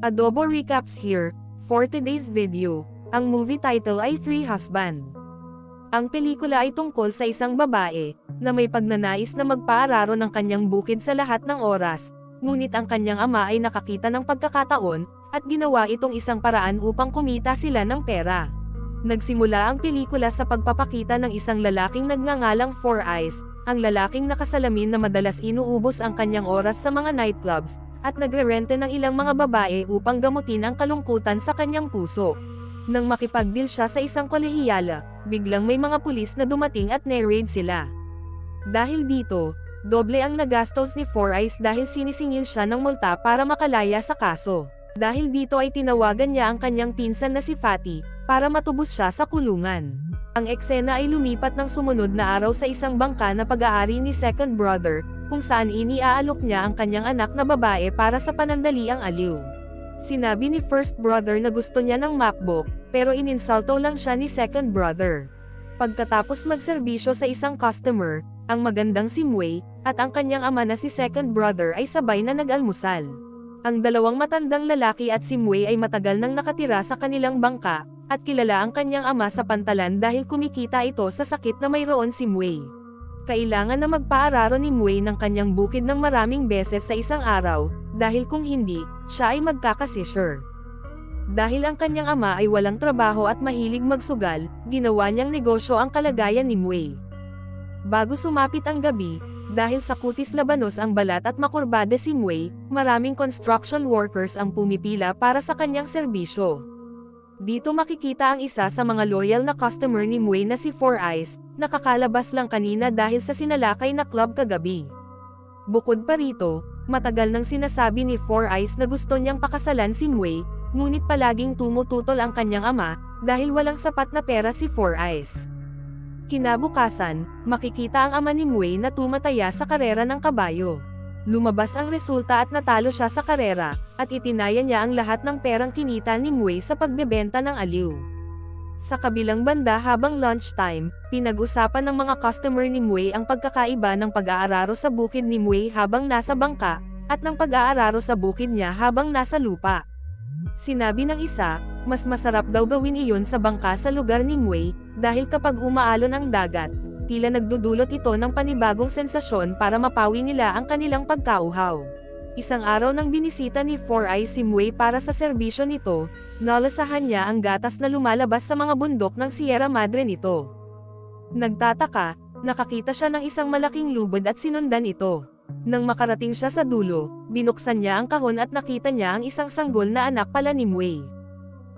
Adobo recaps here, for today's video. Ang movie title ay Three Husband. Ang pelikula ay tungkol sa isang babae, na may pagnanais na magpaararo ng kanyang bukid sa lahat ng oras, ngunit ang kanyang ama ay nakakita ng pagkakataon, at ginawa itong isang paraan upang kumita sila ng pera. Nagsimula ang pelikula sa pagpapakita ng isang lalaking nagngangalang Four Eyes, ang lalaking nakasalamin na madalas inuubos ang kanyang oras sa mga nightclubs, at nagre-rente ng ilang mga babae upang gamutin ang kalungkutan sa kanyang puso. Nang makipagdeal siya sa isang kolehiyala, biglang may mga pulis na dumating at ne-raid sila. Dahil dito, doble ang nagastos ni Four Eyes dahil sinisingil siya ng multa para makalaya sa kaso. Dahil dito ay tinawagan niya ang kanyang pinsan na si Fatty, para matubos siya sa kulungan. Ang eksena ay lumipat ng sumunod na araw sa isang bangka na pag-aari ni Second Brother, kung saan iniaalok niya ang kanyang anak na babae para sa panandaliang aliw. Sinabi ni First Brother na gusto niya ng MacBook, pero ininsulto lang siya ni Second Brother. Pagkatapos magserbisyo sa isang customer, ang magandang si Mui, at ang kanyang ama na si Second Brother ay sabay na nag-almusal. Ang dalawang matandang lalaki at si Mui ay matagal nang nakatira sa kanilang bangka, at kilala ang kanyang ama sa pantalan dahil kumikita ito sa sakit na mayroon si Mui. Kailangan na magpaararo ni Mui ng kanyang bukid ng maraming beses sa isang araw, dahil kung hindi, siya ay magkakasisure. Dahil ang kanyang ama ay walang trabaho at mahilig magsugal, ginawa niyang negosyo ang kalagayan ni Mui. Bago sumapit ang gabi, dahil sa kutis labanos ang balat at makurbada si Mui, maraming construction workers ang pumipila para sa kanyang serbisyo. Dito makikita ang isa sa mga loyal na customer ni Mui na si Four Eyes, nakakalabas lang kanina dahil sa sinalakay na club kagabi. Bukod pa rito, matagal nang sinasabi ni Four Eyes na gusto niyang pakasalan si Mui, ngunit palaging tumututol ang kanyang ama, dahil walang sapat na pera si Four Eyes. Kinabukasan, makikita ang ama ni Mui na tumataya sa karera ng kabayo. Lumabas ang resulta at natalo siya sa karera, at itinaya niya ang lahat ng perang kinita ni Mui sa pagbebenta ng aliw. Sa kabilang banda habang lunchtime, pinag-usapan ng mga customer ni Mui ang pagkakaiba ng pag-aararo sa bukid ni Mui habang nasa bangka, at ng pag-aararo sa bukid niya habang nasa lupa. Sinabi ng isa, mas masarap daw gawin iyon sa bangka sa lugar ni Mui, dahil kapag umaalon ang dagat, tila nagdudulot ito ng panibagong sensasyon para mapawi nila ang kanilang pagkauhaw. Isang araw nang binisita ni Four Eyes si Mui para sa serbisyo nito, nalasahan niya ang gatas na lumalabas sa mga bundok ng Sierra Madre nito. Nagtataka, nakakita siya ng isang malaking lubod at sinundan ito. Nang makarating siya sa dulo, binuksan niya ang kahon at nakita niya ang isang sanggol na anak pala ni Mui.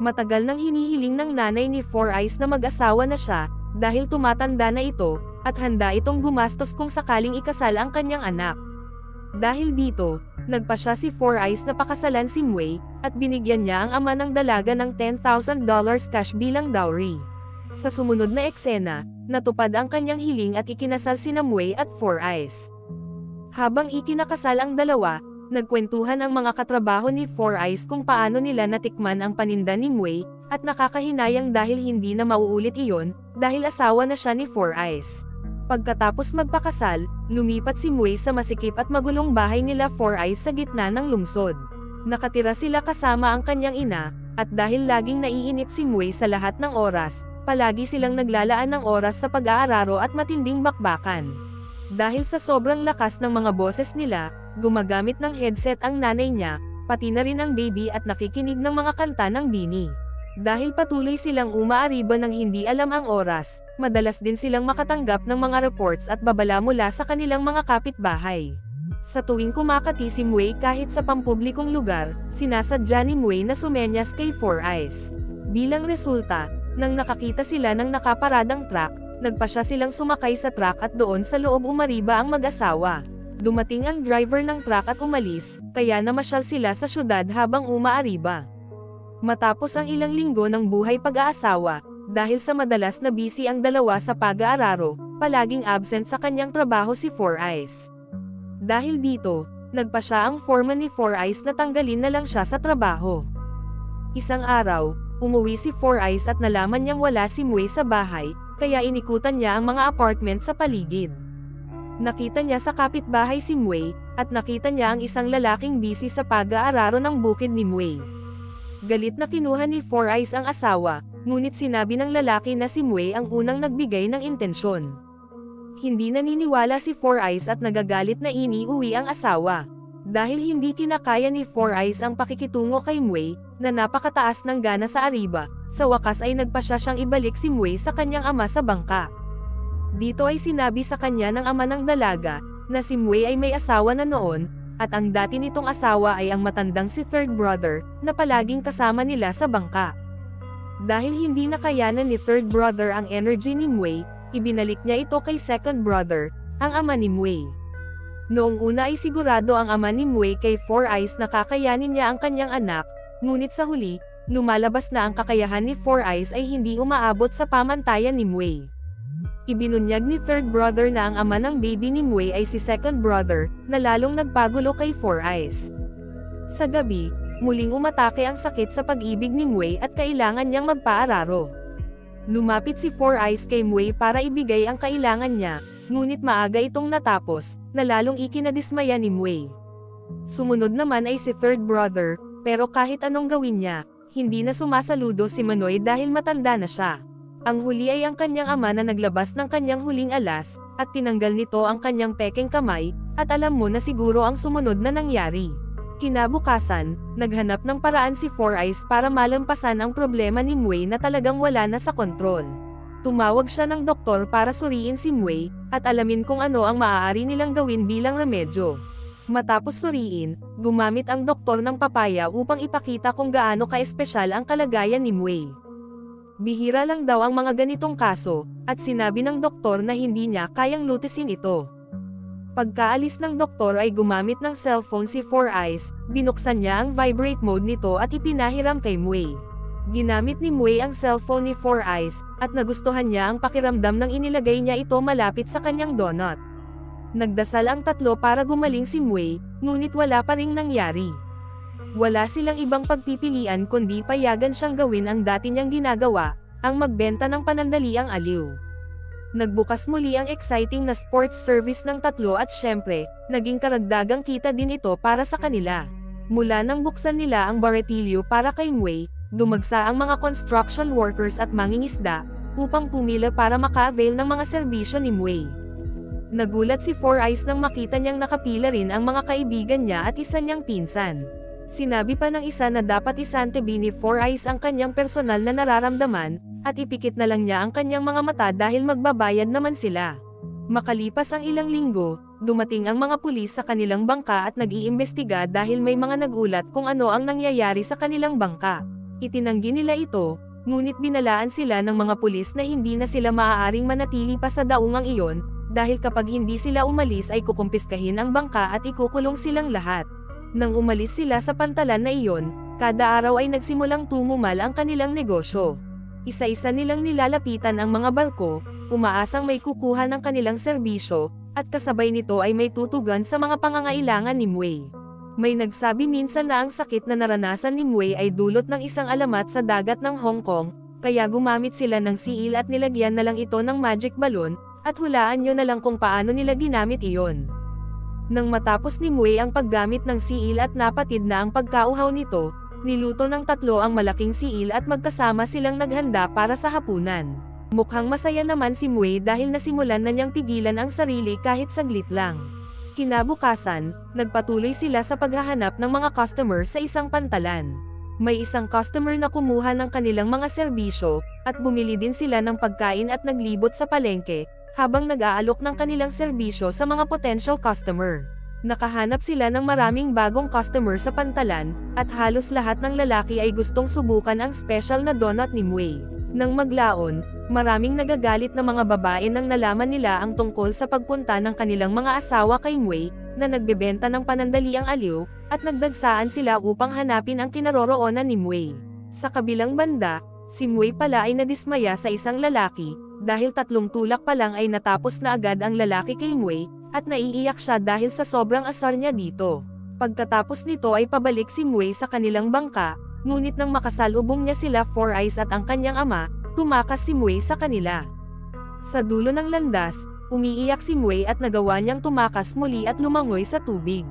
Matagal nang hinihiling ng nanay ni Four Eyes na mag-asawa na siya, dahil tumatanda na ito, at handa itong gumastos kung sakaling ikasal ang kanyang anak. Dahil dito, nagpa siya si Four Eyes na pakasalan si Mui, at binigyan niya ang ama ng dalaga ng $10,000 cash bilang dowry. Sa sumunod na eksena, natupad ang kanyang hiling at ikinasal si Mui at Four Eyes. Habang ikinakasal ang dalawa, nagkwentuhan ang mga katrabaho ni Four Eyes kung paano nila natikman ang paninda ni Mui, at nakakahinayang dahil hindi na mauulit iyon, dahil asawa na siya ni Four Eyes. Pagkatapos magpakasal, lumipat si Mui sa masikip at magulong bahay nila Four Eyes sa gitna ng lungsod. Nakatira sila kasama ang kanyang ina, at dahil laging naiinip si Mui sa lahat ng oras, palagi silang naglalaan ng oras sa pag-aararo at matinding bakbakan. Dahil sa sobrang lakas ng mga boses nila, gumagamit ng headset ang nanay niya, pati na rin ang baby at nakikinig ng mga kanta ng Bini. Dahil patuloy silang umaariba ng hindi alam ang oras, madalas din silang makatanggap ng mga reports at babala mula sa kanilang mga kapitbahay. Sa tuwing kumakati si Mui kahit sa pampublikong lugar, sinasadya ni Mui na sumenyas kay Four Eyes. Bilang resulta, nang nakakita sila ng nakaparadang truck, nagpa siya silang sumakay sa truck at doon sa loob umariba ang mag-asawa. Dumating ang driver ng truck at umalis, kaya namasyal sila sa syudad habang umaariba. Matapos ang ilang linggo ng buhay pag-aasawa, dahil sa madalas na busy ang dalawa sa pag-aararo, palaging absent sa kanyang trabaho si Four Eyes. Dahil dito, nagpa siya ang foreman ni Four Eyes na tanggalin na lang siya sa trabaho. Isang araw, umuwi si Four Eyes at nalaman niyang wala si Mui sa bahay, kaya inikutan niya ang mga apartment sa paligid. Nakita niya sa kapitbahay si Mui, at nakita niya ang isang lalaking busy sa pag-aararo ng bukid ni Mui. Galit na kinuha ni Four Eyes ang asawa, ngunit sinabi ng lalaki na si Mui ang unang nagbigay ng intensyon. Hindi naniniwala si Four Eyes at nagagalit na iniuwi ang asawa. Dahil hindi kinakaya ni Four Eyes ang pakikitungo kay Mui, na napakataas ng gana sa ariba, sa wakas ay nagpasya siyang ibalik si Mui sa kanyang ama sa bangka. Dito ay sinabi sa kanya ng ama ng dalaga, na si Mui ay may asawa na noon, at ang dati nitong asawa ay ang matandang si third brother, na palaging kasama nila sa bangka. Dahil hindi nakayanan ni third brother ang energy ni Mui, ibinalik niya ito kay second brother, ang ama ni Mui. Noong una ay sigurado ang ama ni Mui kay Four Eyes na kakayanin niya ang kanyang anak, ngunit sa huli, lumalabas na ang kakayahan ni Four Eyes ay hindi umaabot sa pamantayan ni Mui. Ibinunyag ni third brother na ang ama ng baby ni Mui ay si second brother, na lalong nagpagulo kay Four Eyes. Sa gabi, muling umatake ang sakit sa pag-ibig ni Mui at kailangan niyang magpaararo. Lumapit si Four Eyes kay Mui para ibigay ang kailangan niya, ngunit maaga itong natapos, na lalong ikinadismaya ni Mui. Sumunod naman ay si third brother, pero kahit anong gawin niya, hindi na sumasaludo si Manoy dahil matanda na siya. Ang huli ay ang kanyang ama na naglabas ng kanyang huling alas, at tinanggal nito ang kanyang pekeng kamay, at alam mo na siguro ang sumunod na nangyari. Kinabukasan, naghanap ng paraan si Four Eyes para malampasan ang problema ni Mui na talagang wala na sa kontrol. Tumawag siya ng doktor para suriin si Mui, at alamin kung ano ang maaari nilang gawin bilang remedyo. Matapos suriin, gumamit ang doktor ng papaya upang ipakita kung gaano ka-espesyal ang kalagayan ni Mui. Bihira lang daw ang mga ganitong kaso, at sinabi ng doktor na hindi niya kayang lutisin ito. Pagkaalis ng doktor ay gumamit ng cellphone si Four Eyes, binuksan niya ang vibrate mode nito at ipinahiram kay Mui. Ginamit ni Mui ang cellphone ni Four Eyes, at nagustuhan niya ang pakiramdam ng inilagay niya ito malapit sa kanyang donut. Nagdasal ang tatlo para gumaling si Mui, ngunit wala pa ring nangyari. Wala silang ibang pagpipilian kundi payagan siyang gawin ang dati niyang ginagawa, ang magbenta ng panandaliang aliw. Nagbukas muli ang exciting na sports service ng tatlo at syempre, naging karagdagang kita din ito para sa kanila. Mula nang buksan nila ang baretilyo para kay Mui, dumagsa ang mga construction workers at mangingisda, upang pumila para maka-avail ng mga serbisyo ni Mui. Nagulat si Four Eyes nang makita niyang nakapila rin ang mga kaibigan niya at isa niyang pinsan. Sinabi pa ng isa na dapat isantabi ni Four Eyes ang kanyang personal na nararamdaman, at ipikit na lang niya ang kanyang mga mata dahil magbabayad naman sila. Makalipas ang ilang linggo, dumating ang mga pulis sa kanilang bangka at nag-iimbestiga dahil may mga nagulat kung ano ang nangyayari sa kanilang bangka. Itinanggi nila ito, ngunit binalaan sila ng mga pulis na hindi na sila maaaring manatili pa sa daungang iyon, dahil kapag hindi sila umalis ay kukumpiskahin ang bangka at ikukulong silang lahat. Nang umalis sila sa pantalan na iyon, kada araw ay nagsimulang tumumal ang kanilang negosyo. Isa-isa nilang nilalapitan ang mga barko, umaasang may kukuha ng kanilang serbisyo, at kasabay nito ay may tutugan sa mga pangangailangan ni Mui. May nagsabi minsan na ang sakit na naranasan ni Mui ay dulot ng isang alamat sa dagat ng Hong Kong, kaya gumamit sila ng siil at nilagyan na lang ito ng magic balloon, at hulaan nyo na lang kung paano nila ginamit iyon. Nang matapos ni Mui ang paggamit ng siil at napatid na ang pagkauhaw nito, niluto ng tatlo ang malaking siil at magkasama silang naghanda para sa hapunan. Mukhang masaya naman si Mui dahil nasimulan na niyang pigilan ang sarili kahit saglit lang. Kinabukasan, nagpatuloy sila sa paghahanap ng mga customer sa isang pantalan. May isang customer na kumuha ng kanilang mga serbisyo, at bumili din sila ng pagkain at naglibot sa palengke, habang nag-aalok ng kanilang serbisyo sa mga potential customer. Nakahanap sila ng maraming bagong customer sa pantalan, at halos lahat ng lalaki ay gustong subukan ang special na donut ni Mui. Nang maglaon, maraming nagagalit na mga babae nang nalaman nila ang tungkol sa pagpunta ng kanilang mga asawa kay Mui, na nagbebenta ng panandaliang aliw, at nagdagsaan sila upang hanapin ang kinaroroonan ni Mui. Sa kabilang banda, si Mui pala ay nadismaya sa isang lalaki, dahil tatlong tulak pa lang ay natapos na agad ang lalaki kay Mui, at naiiyak siya dahil sa sobrang asar niya dito. Pagkatapos nito ay pabalik si Mui sa kanilang bangka, ngunit nang makasalubong niya sila Four Eyes at ang kanyang ama, tumakas si Mui sa kanila. Sa dulo ng landas, umiiyak si Mui at nagawa niyang tumakas muli at lumangoy sa tubig.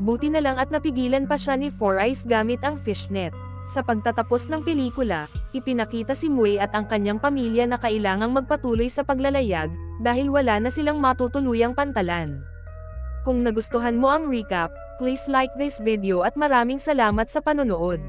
Buti na lang at napigilan pa siya ni Four Eyes gamit ang fishnet. Sa pagtatapos ng pelikula, ipinakita si Mui at ang kanyang pamilya na kailangang magpatuloy sa paglalayag, dahil wala na silang matutuluyang pantalan. Kung nagustuhan mo ang recap, please like this video at maraming salamat sa panonood.